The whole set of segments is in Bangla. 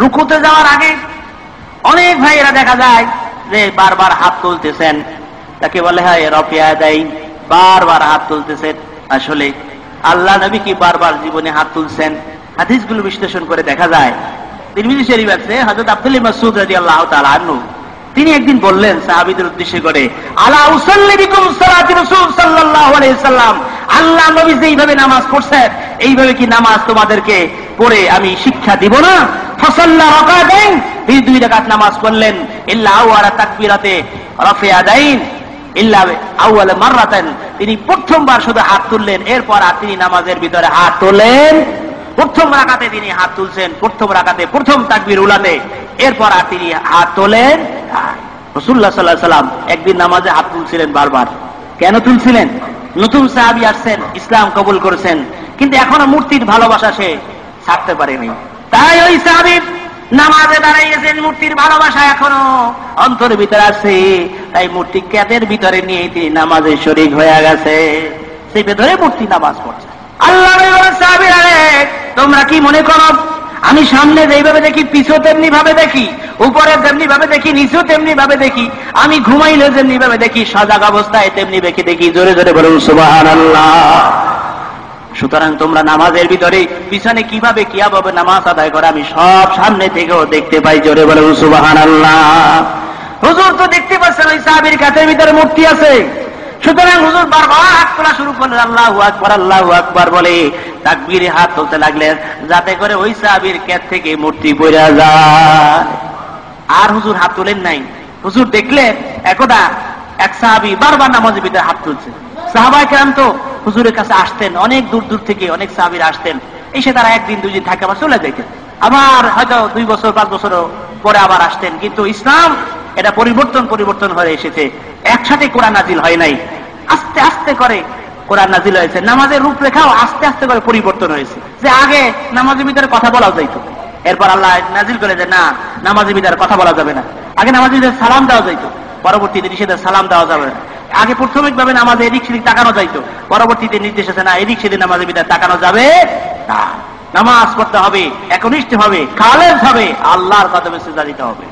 রুকুতে যাওয়ার আগে অনেক ভাইয়েরা দেখা যায় যে বারবার হাত তুলতেছেন। তাকে বলে, হয় রফিয়া দেয় বারবার হাত তুলতেছেন। আসলে আল্লাহ নবী কি বারবার জীবনে হাত তুলছেন? হাদিসগুলো বিশ্লেষণ করে দেখা যায়। তিরমিজি আব্দুল্লাহ মাসউদ রাদিয়াল্লাহু তাআলা আনহু। তিনি একদিন বললেন সাহাবীদের উদ্দেশ্যে করে, আলা আল্লাহ নবী যেইভাবে নামাজ পড়ছেন, এইভাবে কি নামাজ তোমাদেরকে পড়ে আমি শিক্ষা দিব না? এই দুই নামাজ ইল্লা তিনি প্রথমবার শুধু হাত তুললেন, এরপর আর তিনি নামাজের ভিতরে হাত তোলেন। প্রথম রাকাতে তিনি হাত তুলছেন, প্রথম রাকাতে প্রথম তাকবির উলাতে। এরপর আর তিনি হাত তোলেন। রসুল্লাহ সাল্লাহ সাল্লাম একদিন নামাজে হাত তুলছিলেন বারবার। কেন তুলছিলেন? নতুন সাহাবি আসছেন, ইসলাম কবুল করেছেন। কিন্তু এখনও মূর্তির ভালোবাসা সে ছাড়তে পারেনি। তাই ওই সাহাবি নামাজে দাঁড়াইয়েছেন মূর্তির ভালোবাসা এখনও। অন্তরের ভিতরে আছে। তাই মূর্তি ক্যাতের ভিতরে নিয়ে তিনি নামাজে শরিক হয়ে গেছে। সেই ভেতরে মূর্তি নামাজ পড়ছে। আল্লাহ তোমরা কি মনে করো? আমি সামনে যেইভাবে দেখি, পিছু তেমনি ভাবে দেখি, উপরে তেমনি ভাবে দেখি, নিচু তেমনি ভাবে দেখি, আমি ঘুমাইলে যেমনি ভাবে দেখি, সজাগ অবস্থায় তেমনি দেখি দেখি, জোরে জোরে বলুন সুবাহ সুতরাং তোমরা নামাজের ভিতরে পিছনে কীভাবে কীভাবে নামাজ আদায় করে, আমি সব সামনে থেকেও দেখতে পাই। জোরে বলুন সুবাহান আল্লাহ হুজুর তো দেখতে পাচ্ছেন, ওই সাহাবির কাছের ভিতরে মূর্তি আছে। সুতরাং হুজুর বারবার হাত তোলা শুরু করলেন, আল্লাহ আকবর আল্লাহ আকবর বলে তাকবীরে হাত তুলতে লাগলেন, যাতে করে ওই সাহাবির ক্যাত থেকে মূর্তি পড়া যায়। আর হুজুর হাত তোলেন নাই। হুজুর দেখলেন, একদা এক সাহাবি বারবার নামাজের ভিতরে হাত তুলছে। সাহাবাই কেরাম তো হুজুরের কাছে আসতেন, অনেক দূর দূর থেকে অনেক সাহাবির আসতেন। এসে তারা একদিন দুই দিন থাকে আবার চলে যাইতেন। আবার হয়তো দুই বছর, পাঁচ বছর পরে আবার আসতেন। কিন্তু ইসলাম এটা পরিবর্তন পরিবর্তন হয়ে এসেছে। একসাথে কোরআন নাজিল হয় নাই। আস্তে আস্তে করে কোরআন নাজিল হয়েছে। নামাজের রূপরেখাও আস্তে আস্তে করে পরিবর্তন হয়েছে। যে আগে নামাজের ভিতরে কথা বলা যাইতো। এরপর আল্লাহ নাজিল করে যে, না, নামাজের ভিতরে কথা বলা যাবে না। আগে নামাজের ভিতরে সালাম দেওয়া যাইতো। পরবর্তীতে নিষেধে সালাম দেওয়া যাবে না। আগে প্রাথমিক ভাবে নামাজে এদিক সেদিক তাকানো যাইতো। পরবর্তীতে নির্দেশ আছে, না, এদিক সেদিক নামাজের ভিতরে তাকানো যাবে না। নামাজ পড়তে হবে, একনিষ্ঠ হবে, খালেজ হবে, আল্লাহর কদমে সেজা দিতে হবে।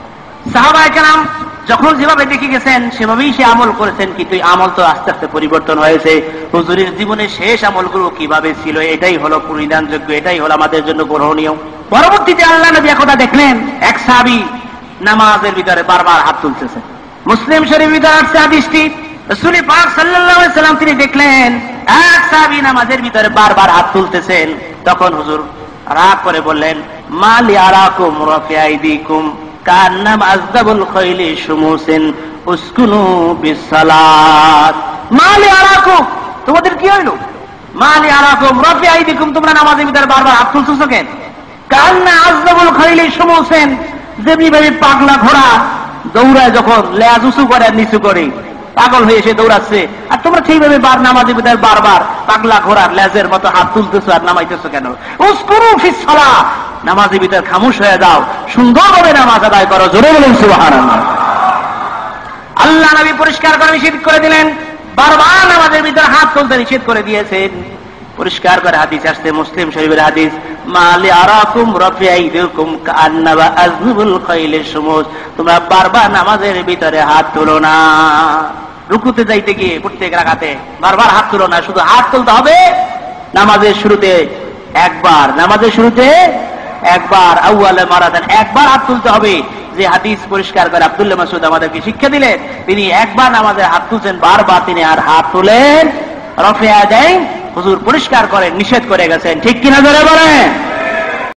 কেরাম যখন যেভাবে দেখে গেছেন, সেভাবেই সে আমল করেছেন, কিন্তু আমল তো আস্তে আস্তে পরিবর্তন হয়েছে। হুজুরের জীবনের শেষ আমলগুলো কীভাবে ছিল, এটাই হলো পরিধানযোগ্য, এটাই হলো আমাদের জন্য গ্রহণীয়। পরবর্তীতে আল্লাহ নবী একথা দেখলেন, এক সাহাবি নামাজের ভিতরে বারবার হাত তুলতেছে। মুসলিম শরীফ ভিতরে আসছে হাদিসটি। রসুলি পাক সাল্লাম তিনি দেখলেন, এক সাহাবী নামাজের ভিতরে বারবার হাত তুলতেছেন। তখন হুজুর রাগ করে বললেন, মালি আরাকুম রাফিআইদিকুম কান্নাম আজদাবুল খৈলি মালি আরাকুম, তোমাদের কি হইল? মালি আরাকুম রাফিআইদিকুম তোমরা নামাজের ভিতরে বারবার হাত তুলতেছো কেন? কান্না আজদাবুল খৈলি সুমুসিন যেমনি ভাবে পাগলা ঘোড়া দৌড়ায় যখন লেজ উঁচু করে নিচু করে পাগল হয়ে এসে দৌড়াচ্ছে। আর তোমরা ঠিকভাবে বার নামাজি বিদায় বারবার পাগলা ঘোড়ার লেজের মতো হাত তুলতেছো আর নামাইতেছো কেন? উস্কুরু ফিসলা নামাজি ভিতর খামুশ হয়ে যাও। সুন্দরভাবে নামাজ আদায় করো। জোরে বলুন সুবাহান আল্লাহ নবী পরিষ্কার করে নিষেধ করে দিলেন। বারবার নামাজের ভিতরে হাত তুলতে নিষেধ করে দিয়েছেন। পরিষ্কার করে হাদিস আসছে, মুসলিম শরীফের হাদিস। মালি আরাকুম রাফিআইদুকুম কান্নাবা আজনুবুল খাইলের সমুজ। তোমরা বারবার নামাজের ভিতরে হাত তুলো না। রুকুতে যাইতে গিয়ে প্রত্যেক রাখাতে বারবার হাত তুলো না, শুধু হাত তুলতে হবে। নামাজের শুরুতে একবার, নামাজের শুরুতে একবার, আউয়ালে মারা দেন একবার হাত তুলতে হবে। যে হাদিস পরিষ্কার করে আব্দুল্লাহ মাসুদ আমাদেরকে শিক্ষা দিলেন, তিনি একবার নামাজে হাত তুলছেন, বারবার তিনি আর হাত তুলেন। রফিয়া দেয় হুজুর পরিষ্কার করেন, নিষেধ করে গেছেন। ঠিক কিনা ধরে বলেন?